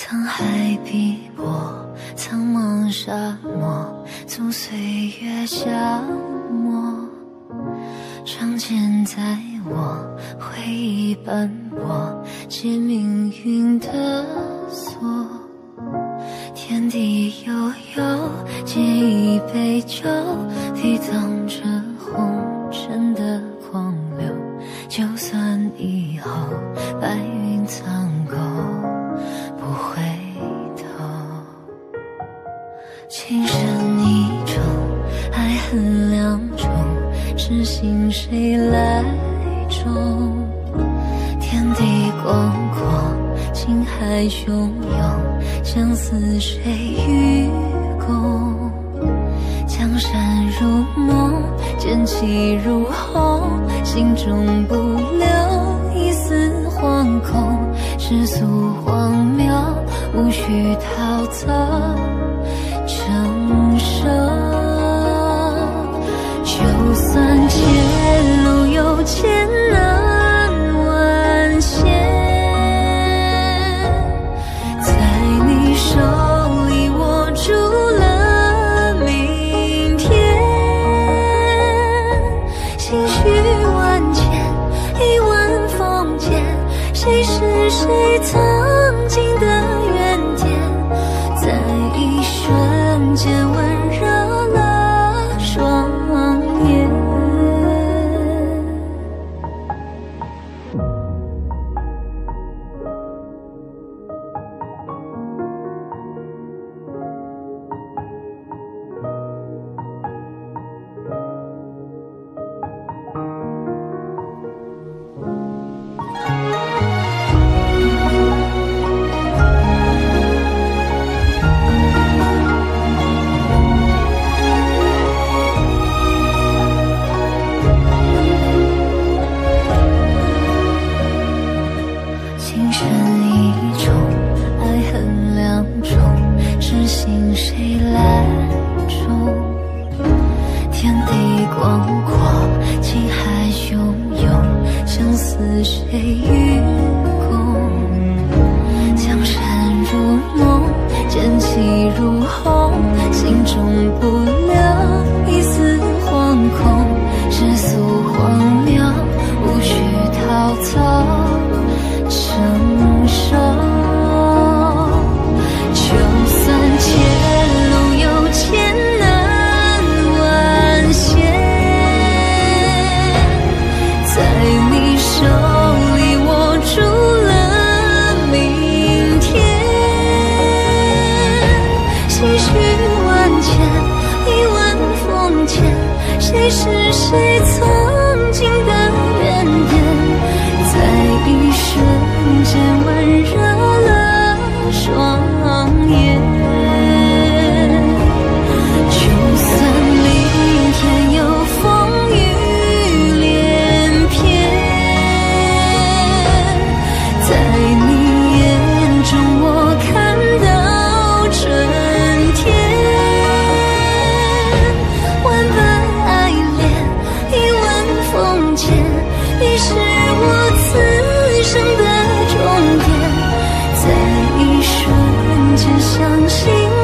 沧海碧波，苍茫沙漠，纵岁月消磨。长剑在我，回忆斑驳，解命运的锁。天地悠悠，借一杯酒，抵挡着痴心谁来种？天地广阔，情海汹涌，相思谁与共？江山如梦，剑气如虹，心中不留一丝惶恐。世俗荒谬，无需逃走，一吻封缄，谁是谁曾经的似谁？前，谁是谁曾经的心。